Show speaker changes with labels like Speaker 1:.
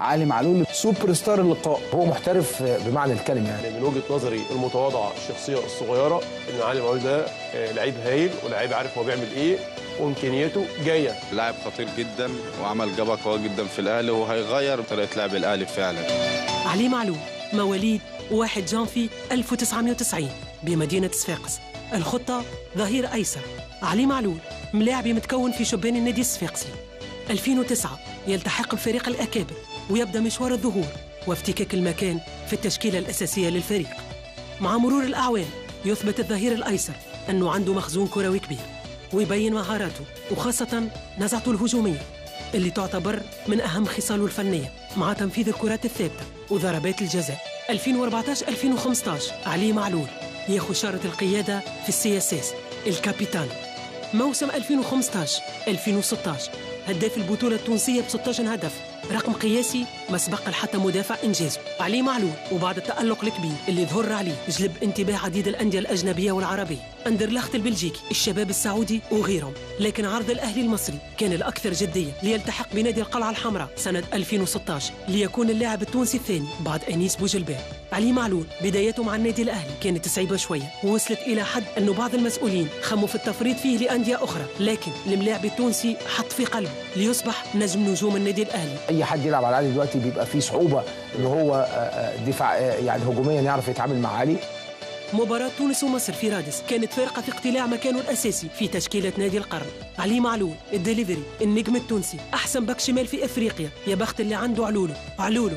Speaker 1: علي معلول سوبر ستار اللقاء.
Speaker 2: هو محترف بمعنى الكلمة يعني.
Speaker 3: يعني من وجهة نظري المتواضعة الشخصية الصغيرة إن علي معلول ده آه، لعيب هايل ولاعيب عارف هو بيعمل إيه وإمكانياته جاية.
Speaker 4: لاعب خطير جدا وعمل جبهة قوية جدا في الأهلي وهيغير طريقة لعب الأهلي فعلا.
Speaker 5: علي معلول مواليد 1 جانفي 1990 بمدينة صفاقس. الخطة ظهير أيسر. علي معلول ملاعبي متكون في شبان النادي الصفاقسي. 2009 يلتحق بفريق الأكابر. ويبدأ مشوار الظهور وافتكاك المكان في التشكيلة الأساسية للفريق. مع مرور الأعوام يثبت الظهير الأيسر أنه عنده مخزون كروي كبير ويبين مهاراته وخاصة نزعته الهجومية اللي تعتبر من أهم خصاله الفنية مع تنفيذ الكرات الثابتة وضربات الجزاء. 2014-2015 علي معلول ياخذ شارة القيادة في ال CSS الكابيتان. موسم 2015-2016 هداف البطولة التونسية ب 16 هدف رقم قياسي ما سبق لحتى مدافع إنجازه علي معلول وبعد التألق الكبير اللي ظهر عليه جلب انتباه عديد الأندية الأجنبية والعربية. أندرلخت البلجيكي الشباب السعودي وغيرهم. لكن عرض الأهلي المصري كان الأكثر جدية. ليلتحق بنادي القلعة الحمراء سنة 2016 ليكون اللاعب التونسي الثاني بعد أنيس بوجلبان علي معلول بدايته مع النادي الأهلي كانت صعيبة شوية. ووصلت إلى حد أنه بعض المسؤولين خموا في التفريط فيه لأندية أخرى. لكن الملاعب التونسي حط في قلبه. ليصبح نجم نجوم النادي الأهلي.
Speaker 2: حد يلعب على علي دلوقتي بيبقى فيه صعوبة إن هو آه، آه، دفاع آه، يعني هجوميا يعرف يتعامل مع علي.
Speaker 5: مباراة تونس ومصر في رادس كانت فارقة في اقتلاع مكانه الأساسي في تشكيلة نادي القرن. علي معلول الدليفري النجم التونسي أحسن باك شمال في إفريقيا. يا بخت اللي عنده علولو علولو.